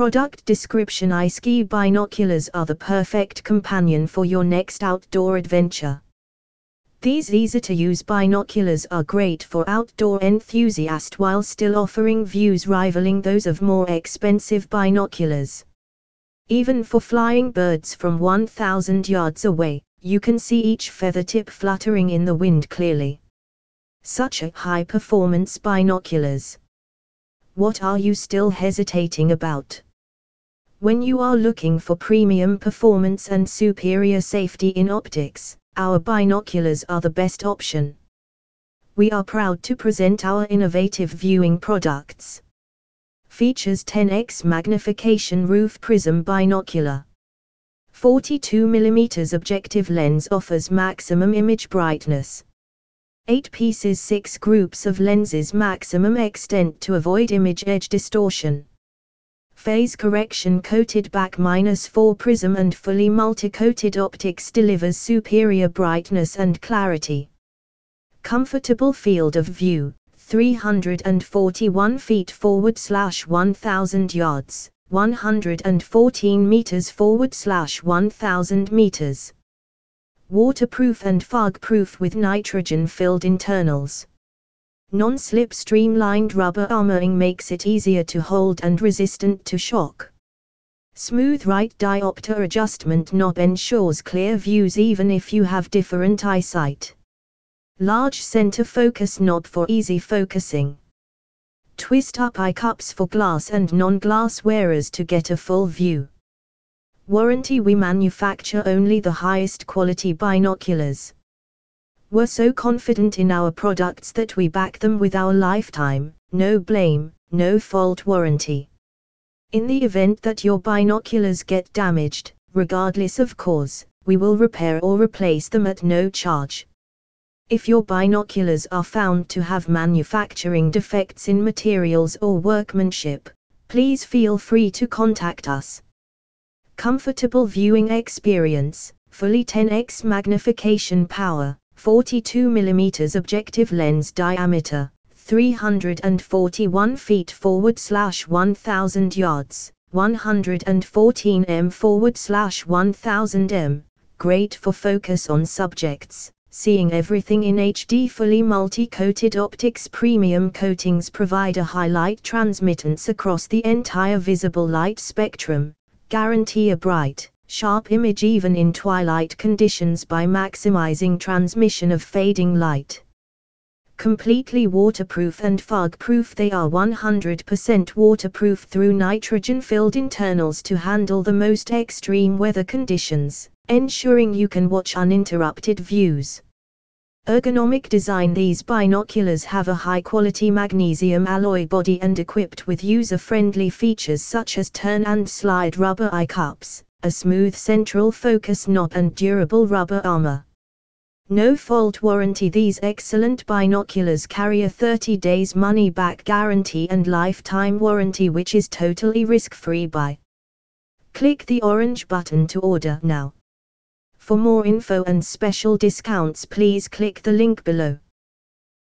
Product description Eyeskey binoculars are the perfect companion for your next outdoor adventure. These easy to use binoculars are great for outdoor enthusiasts while still offering views rivaling those of more expensive binoculars. Even for flying birds from 1000 yards away, you can see each feather tip fluttering in the wind clearly. Such a high performance binoculars. What are you still hesitating about? When you are looking for premium performance and superior safety in optics, our binoculars are the best option. We are proud to present our innovative viewing products. Features 10x magnification roof prism binocular. 42mm objective lens offers maximum image brightness. 8 pieces 6 groups of lenses maximum extent to avoid image edge distortion phase correction coated back minus 4 prism and fully multi-coated optics delivers superior brightness and clarity. Comfortable field of view, 341 feet forward slash 1000 yards, 114 meters forward slash 1000 meters. Waterproof and fog-proof with nitrogen-filled internals. Non-slip streamlined rubber armoring makes it easier to hold and resistant to shock. Smooth right diopter adjustment knob ensures clear views even if you have different eyesight. Large center focus knob for easy focusing. Twist up eye cups for glass and non-glass wearers to get a full view. Warranty We manufacture only the highest quality binoculars. We're so confident in our products that we back them with our lifetime, no blame, no fault warranty. In the event that your binoculars get damaged, regardless of cause, we will repair or replace them at no charge. If your binoculars are found to have manufacturing defects in materials or workmanship, please feel free to contact us. Comfortable viewing experience, fully 10x magnification power. 42 mm objective lens diameter, 341 feet forward slash 1000 yards, 114 m forward slash 1000 m, great for focus on subjects, seeing everything in HD fully multi-coated optics premium coatings provide a highlight transmittance across the entire visible light spectrum, guarantee a bright, sharp image even in twilight conditions by maximizing transmission of fading light. Completely waterproof and fog-proof they are 100% waterproof through nitrogen-filled internals to handle the most extreme weather conditions, ensuring you can watch uninterrupted views. Ergonomic design These binoculars have a high-quality magnesium alloy body and equipped with user-friendly features such as turn and slide rubber eye cups, a smooth central focus knob and durable rubber armor. No fault warranty These excellent binoculars carry a 30 days money back guarantee and lifetime warranty which is totally risk-free buy. Click the orange button to order now. For more info and special discounts please click the link below.